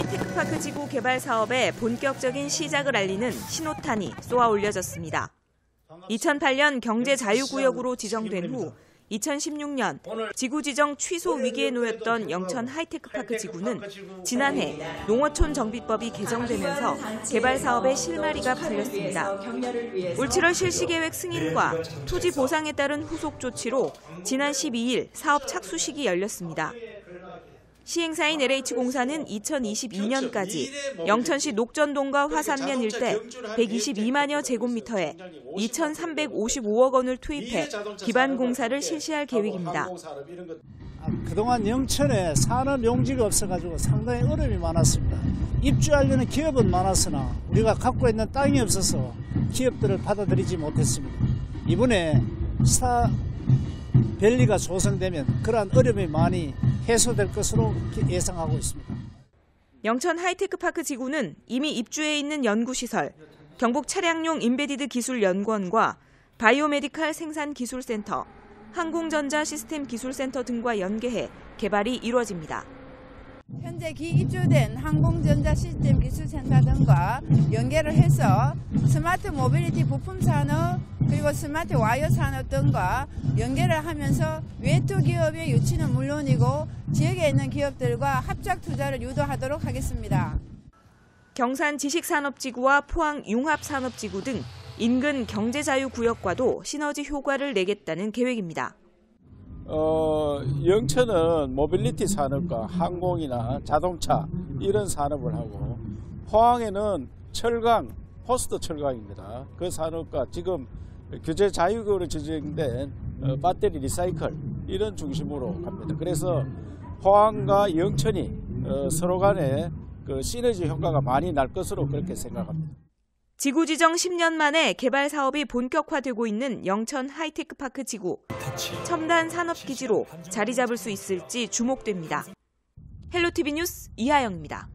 하이테크파크 지구 개발 사업의 본격적인 시작을 알리는 신호탄이 쏘아 올려졌습니다. 2008년 경제 자유구역으로 지정된 후 2016년 지구 지정 취소 위기에 놓였던 영천 하이테크파크 지구는 지난해 농어촌 정비법이 개정되면서 개발 사업의 실마리가 풀렸습니다. 올 7월 실시 계획 승인과 토지 보상에 따른 후속 조치로 지난 12일 사업 착수 식이 열렸습니다. 시행사인 LH공사는 2022년까지 영천시 녹전동과 화산면 일대 122만여 제곱미터에 2,355억 원을 투입해 기반 공사를 실시할 계획입니다. 아, 그동안 영천에 산업 용지가 없어가지고 상당히 어려움이 많았습니다. 입주하려는 기업은 많았으나 우리가 갖고 있는 땅이 없어서 기업들을 받아들이지 못했습니다. 이번에 사 밸리가 조성되면 그러한 어려움이 많이 해소될 것으로 예상하고 있습니다. 영천 하이테크파크 지구는 이미 입주해 있는 연구시설, 경북 차량용 embedded 기술 연구원과 biomedical 생산 기술센터, 항공전자 시스템 기술센터 등과 연계해 개발이 이루어집니다. 현재 기입주된 항공전자 시스템 기술센터 등과 연계를 해서 스마트 모빌리티 부품 산업 그리고 스마트 와이어 산업 등과 연계를 하면서 외투 기업의 유치는 물론이고 지역에 있는 기업들과 합작 투자를 유도하도록 하겠습니다. 경산 지식산업지구와 포항 융합산업지구 등 인근 경제자유구역과도 시너지 효과를 내겠다는 계획입니다. 어, 영천은 모빌리티 산업과 항공이나 자동차 이런 산업을 하고 포항에는 철강, 포스트 철강입니다. 그 산업과 지금 규제 자유특구로 지정된 어, 배터리 recycle 이런 중심으로 갑니다. 그래서 포항과 영천이 어, 서로 간에 그 시너지 효과가 많이 날 것으로 그렇게 생각합니다. 지구 지정 10년 만에 개발 사업이 본격화되고 있는 영천 하이테크 파크 지구. 첨단 산업 기지로 자리 잡을 수 있을지 주목됩니다. 헬로티비 뉴스 이하영입니다.